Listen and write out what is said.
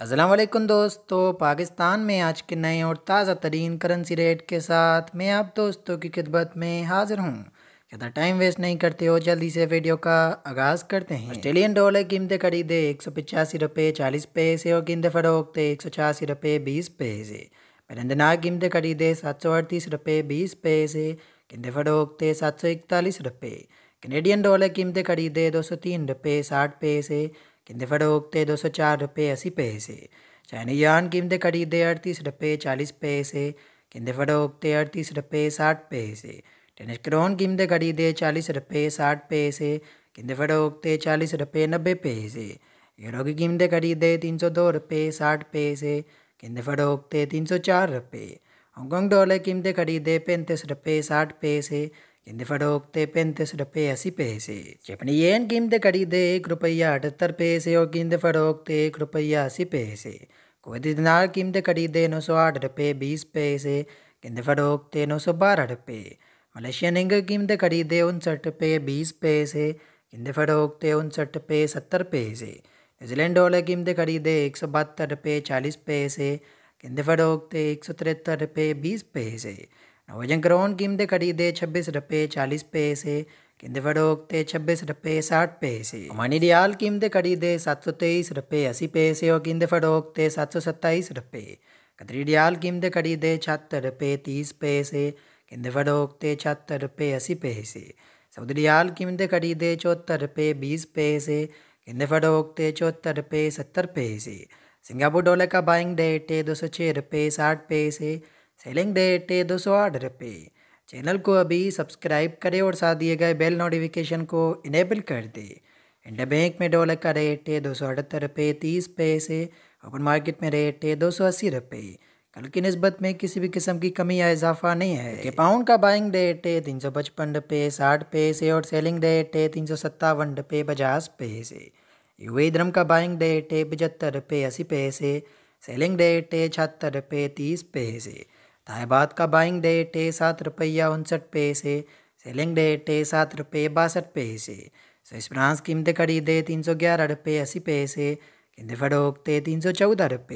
वालेकुम दोस्तों, पाकिस्तान में आज के नए और ताज़ा तरीन करेंसी रेट के साथ मैं आप दोस्तों की खिदमत में हाज़िर हूँ। ज़्यादा टाइम वेस्ट नहीं करते हो, जल्दी से वीडियो का आगाज़ करते हैं। ऑस्ट्रेलियन डॉलर कीमतें खरीदे एक सौ पचासी रुपये चालीस पैसे और कीमतें फ़रोख्ते, एक सौ छियासी रुपये बीस पैसे। मेरंदनार कीमतें खरीदे सात सौ अड़तीस रुपये बीस पैसे, कीमतें फ़रोख्ते, सात सौ इकतालीस रुपये कैनेडियन डॉलर कीमतें खरीदे दो सौ तीन रुपये साठ पैसे कीमतें फ़रोख्ते दो सौ चार रुपये अस्सी पैसे। चाइना यान कीमतें खरीदे अड़तीस रुपये चालीस पैसे। कीमतें फ़रोख्ते अड़तीस रुपये साठ पैसे। टेनिस क्रोन कीमतें खरीदे चालीस रुपये साठ पैसे। कीमतें फ़रोख्ते चालीस रुपये नब्बे पैसे। यूरो की कीमतें खरीदे तीन सौ दो रुपये साठ पैसे। कीमतें फ़रोख्ते तीन सौ चार रुपये। हांगकॉन्ग डॉलर कीमतें खरीदे पैंतीस रुपये साठ पैसे। जापानी येन कीमतें खरीदे एक रुपया अठहत्तर पैसे और कीमतें फ़रोख्ते एक रुपया पैसे कुवैती दिनार कीमतें रुपये बीस पैसे फ़रोख्ते नौ सौ बारह रुपये मलेशियन इंग कीमतें खरीदे उनसठ रुपये बीस पैसे कीमतें फ़रोख्ते उनसठ रुपये सत्तर पैसे न्यूजीलैंड डॉलर कीमतें खरीदे एक सौ बहत्तर रुपये चालीस पैसे सौ तिहत्तर रुपये बीस पैसे नवजन करोन कीमतें खरीदे छब्बीस रुपये चालीस पैसे कीमतें फरोख्ते छब्बीस रुपये साठ पैसे। ओमानी रियाल कीमतें खरीदे सात सौ तेईस रुपये अस्सी पैसे और कीमतें फरोख्ते सात सौ सत्ताईस रुपये। कतरी रियाल कीमतें खरीदे छहत्तर रुपये तीस पैसे कीमतें फरोख्ते छहत्तर रुपये अस्सी पैसे। सऊदी रियाल कीमतें खरीदे चौहत्तर रुपये बीस पैसे कीमतें फरोख्ते चौहत्तर रुपये सत्तर पैसे। सिंगापुर डॉलर का बाइंग रेट है दो सौ छः रुपये साठ पैसे सेलिंग डेट है दो सौ आठ रुपये चैनल को अभी सब्सक्राइब करें और साथ दिए गए बेल नोटिफिकेशन को इनेबल कर दे। इंडिया बैंक में डॉलर का रेट है दो सौ अठहत्तर रुपये तीस पैसे, ओपन मार्केट में रेट है दो सौ अस्सी रुपये कल की नस्बत में किसी भी किस्म की कमी या इजाफा नहीं है। कि पाउंड का बाइंग रेट है तीन सौ पचपन रुपये साठ पैसे और सेलिंग रेट है तीन सौ सत्तावन रुपये पचास पैसे। यू धर्म का बाइंग रेट है पचहत्तर रुपये अस्सी पैसे सेलिंग रेट है छहत्तर रुपये तीस पैसे। तायबाद का बाइंग डेट है सात रुपया उनसठ पैसे, सेलिंग डेट है सात रुपये बासठ पैसे, स्विस फ्रांस कीमतें खरीदे तीन सौ ग्यारह रुपये अस्सी पैसे कीमतें फड़ोकते तीन सौ चौदह रुपये।